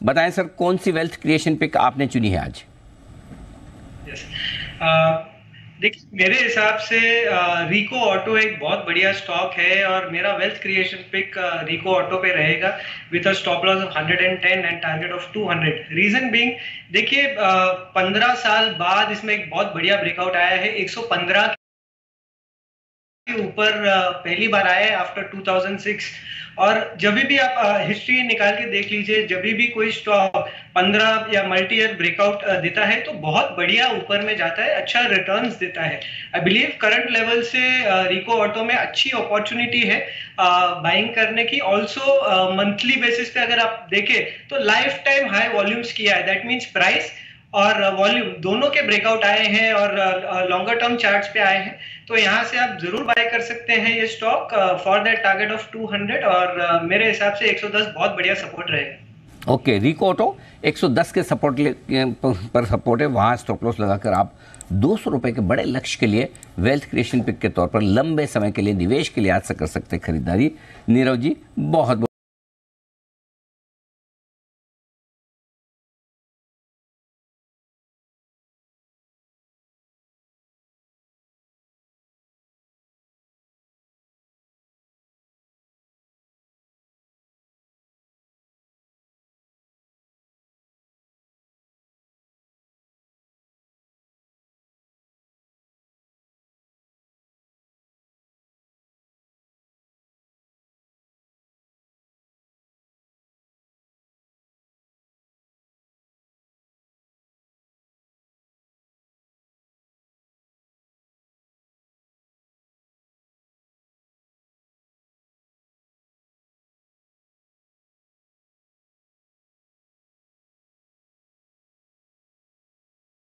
बताएँ सर, कौन सी wealth creation pick आपने चुनी है आज? यस देखिए, मेरे हिसाब से रिको ऑटो एक बहुत बढ़िया स्टॉक है और मेरा wealth creation pick Rico Auto पे रहेगा with a stop loss of 110 and target of 200 reason being देखिए पंद्रह साल बाद इसमें एक बहुत बढ़िया ब्रेकआउट आया है 115 के ऊपर पहली बार आया आफ्टर 2006 और जब भी आप हिस्ट्री निकाल के देख लीजिए, जब भी कोई स्टॉक 15 या मल्टी ईयर ब्रेकआउट देता है तो बहुत बढ़िया ऊपर में जाता है अच्छा रिटर्न्स देता है। आई बिलीव करंट लेवल से रिको ऑटो में अच्छी अपॉर्चुनिटी है बाइंग करने की। ऑल्सो मंथली बेसिस पे अगर आप देखें तो लाइफ टाइम हाई वॉल्यूम्स किया है। दैट मीन्स प्राइस और वॉल्यूम दोनों के ब्रेकआउट आए हैं और लॉन्गर टर्म चार्ट्स पे आए हैं। तो यहाँ से आप ज़रूर बाय कर सकते हैं ये stock for that target of 200 और मेरे हिसाब से 110 बहुत बढ़िया सपोर्ट रहेगा। ओके, रिको ऑटो 110 के सपोर्ट पर सपोर्ट है। वहाँ स्टॉप लॉस लगाकर आप दो सौ रुपए के बड़े लक्ष्य के लिए वेल्थ क्रिएशन पिक के तौर पर लंबे समय के लिए, निवेश के लिए आज से कर सकते खरीदारी। नीरव जी बहुत बहुत